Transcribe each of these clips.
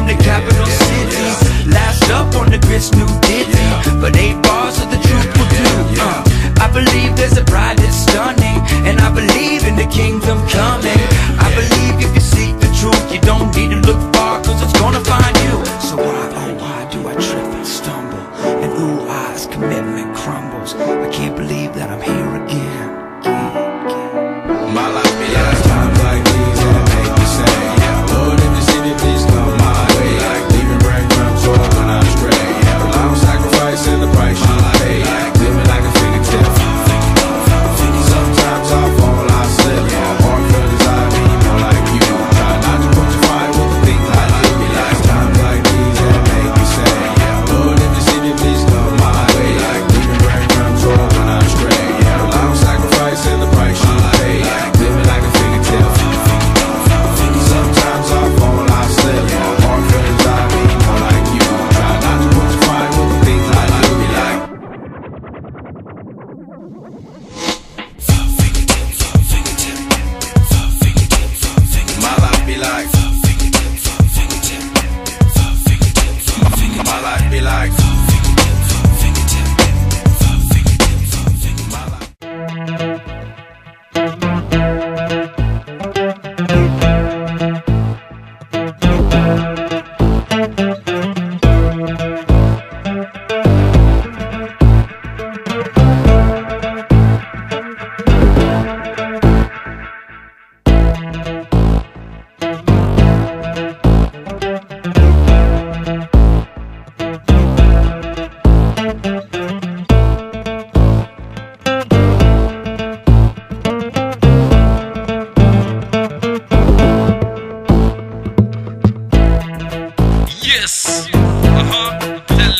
from the capital city. Last up on the grits, new ditty. But eight bars of the truth will do. Uh, I believe there's a bride that's stunning, and I believe in the kingdom coming. I believe if you seek the truth, you don't need to look far, cause it's gonna find you. So why, oh why do I trip and stumble? And ooh, eyes, commitment crumbles. I can't believe that I'm here again.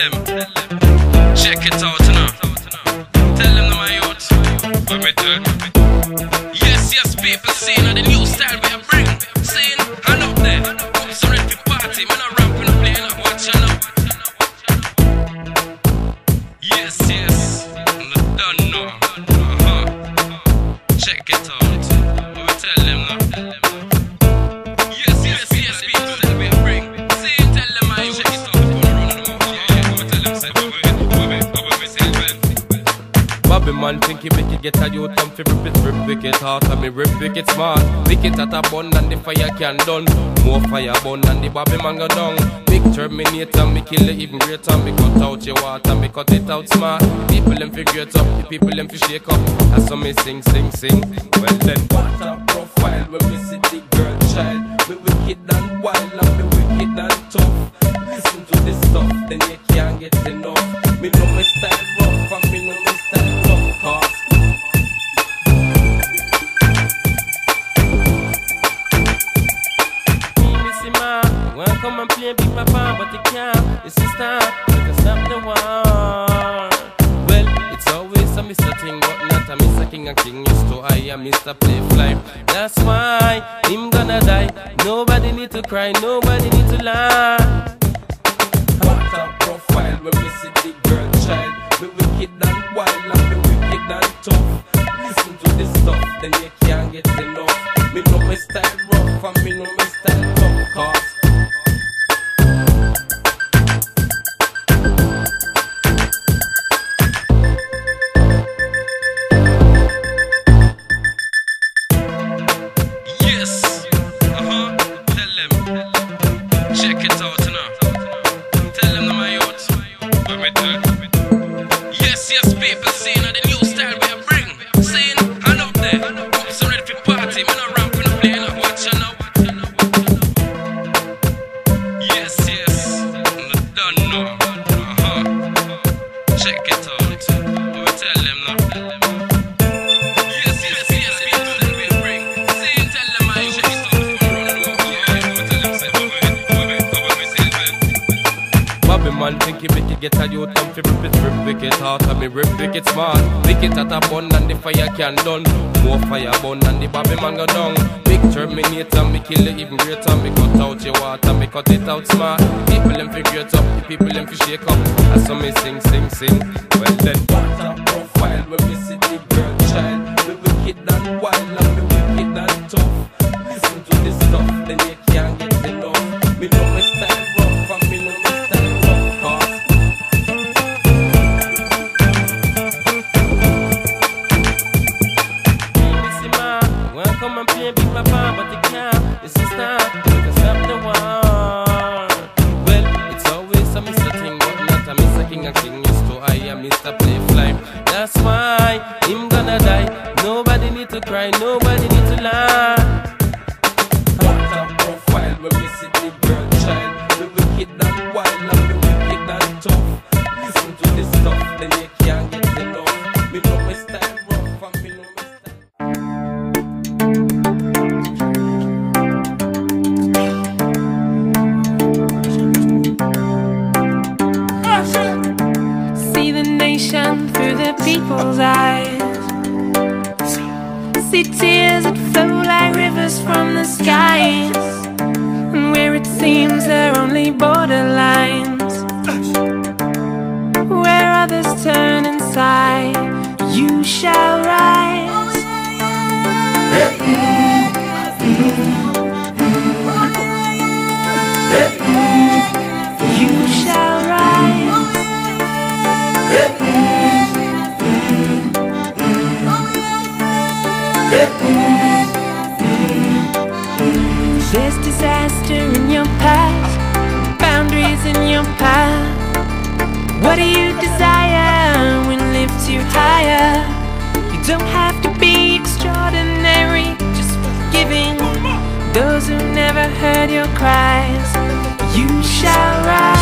them. Check it out now. Tell them my youth. What me do? Yes, yes, people seeing the new style we are bring. Seeing hand up there. Oops, I'm party. Man, I'm ramping up there. Now watch up. Yes, yes. I'm done now. Uh -huh. Check it out. Man think he make it get a youth and fi rip it, rip wicked heart and me rip wicked smart. Wicked at a bun and the fire can done. More fire burn and the bobby man go. Big terminator, me kill it even greater. Me cut out your water, me cut it out smart. People them fi great up, the people them fi shake up. As some me sing, sing, sing. Well then, what a profile when me see the girl child. Me wicked and wild and me wicked and tough. Listen to this stuff, then you can't get enough. Me know me style rough I am Mr. Play Fly. That's why him gonna die. Nobody need to cry, nobody need to lie. What a profile when we see the girl child. Me wicked and wild and me wicked and tough. Listen to this stuff, then you can't get enough. Me know me style rough and me know me style tough. Cause Yes, yes, people. Man. Make it get a youth and fi rip it, rip wicked heart and me rip wicked smart. Wicked at a bun and the fire can done. More fire burn and the Bobby man go down. Big terminator, me kill it even greater. Me cut out your water, me cut it out smart. People them fi great up, the people them fi shake up. As some me sing, sing, sing. Well then, what a profile when me see the girl child. Me wicked and wild and me wicked and tough. Listen to this stuff, then people's eyes. See tears that flow like rivers from the skies. And where it seems there are only borderlines. Where others turn inside, you shall rise. There's disaster in your past, boundaries in your path. What do you desire when lifts you higher? You don't have to be extraordinary, just forgiving those who never heard your cries. You shall rise.